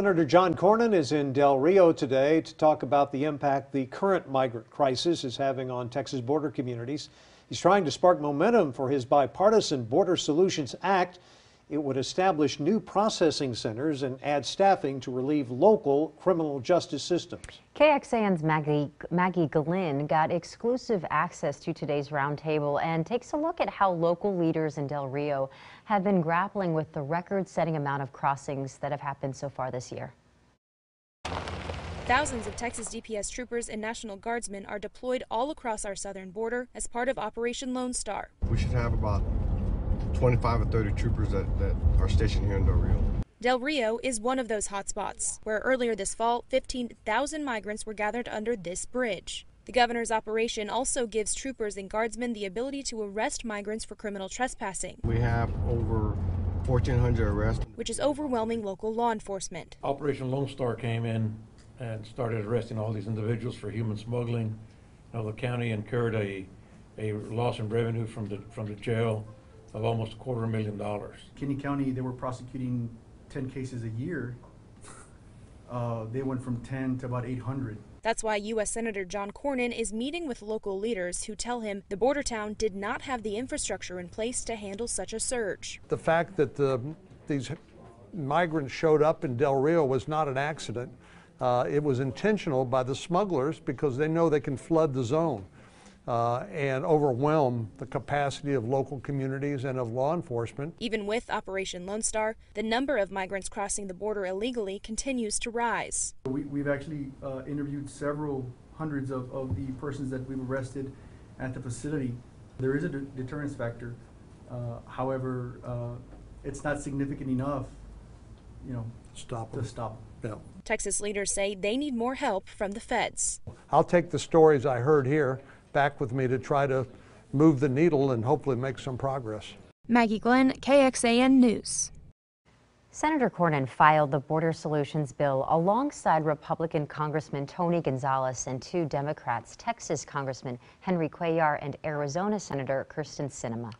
Senator John Cornyn is in Del Rio today to talk about the impact the current migrant crisis is having on Texas border communities. He's trying to spark momentum for his bipartisan Border Solutions Act. It would establish new processing centers and add staffing to relieve local criminal justice systems. KXAN's Maggie, Maggie Glynn got exclusive access to today's roundtable and takes a look at how local leaders in Del Rio have been grappling with the record setting amount of crossings that have happened so far this year. Thousands of Texas DPS troopers and National Guardsmen are deployed all across our southern border as part of Operation Lone Star. We should have about 25 or 30 troopers that, that are stationed here in Del Rio. Del Rio is one of those hotspots, where earlier this fall, 15,000 migrants were gathered under this bridge. The governor's operation also gives troopers and guardsmen the ability to arrest migrants for criminal trespassing. We have over 1,400 arrests. Which is overwhelming local law enforcement. Operation Lone Star came in and started arresting all these individuals for human smuggling. Now the county incurred a, a loss in revenue from the, from the jail of almost a quarter million dollars. Kinney County, they were prosecuting 10 cases a year. Uh, they went from 10 to about 800. That's why U.S. Senator John Cornyn is meeting with local leaders who tell him the border town did not have the infrastructure in place to handle such a surge. The fact that the, these migrants showed up in Del Rio was not an accident. Uh, it was intentional by the smugglers because they know they can flood the zone uh, and overwhelm the capacity of local communities and of law enforcement. Even with Operation Lone Star, the number of migrants crossing the border illegally continues to rise. We, have actually uh, interviewed several hundreds of, of the persons that we've arrested at the facility. There is a de deterrence factor. Uh, however, uh, it's not significant enough, you know, stop to stop. Yeah. Texas leaders say they need more help from the feds. I'll take the stories I heard here back with me to try to move the needle and hopefully make some progress. Maggie Glynn, KXAN News. Senator Cornyn filed the Border Solutions bill alongside Republican Congressman Tony Gonzales and two Democrats, Texas Congressman Henry Cuellar and Arizona Senator Kyrsten Sinema.